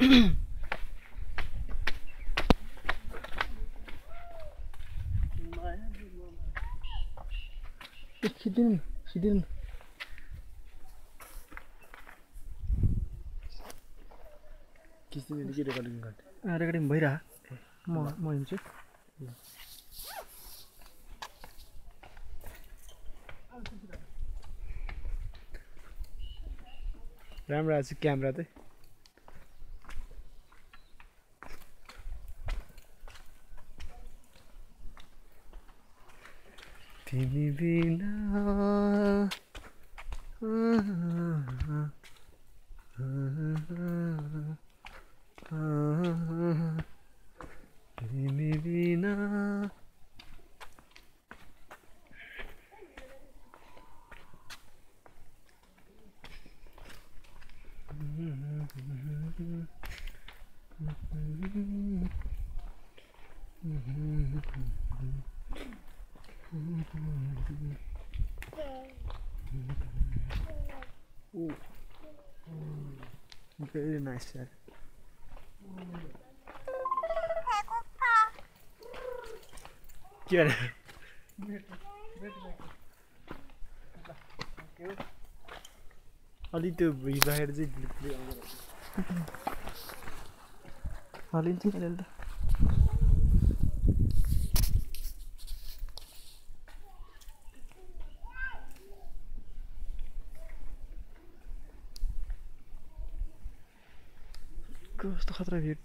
खिचिदिनु न खिचिदिनु न खिच्दिने कि रेकर्डिङ गर्ने रेकर्डिङ भइरह म म हिँड्छु राम्रो आएको छ क्यामेरा चाहिँ ফিরিবি না ফিরিবি না Mm-hmm. बिना Very nice. के अरे अलि त्यो हिँड्दाखेरि चाहिँ भित्र estou a atrever.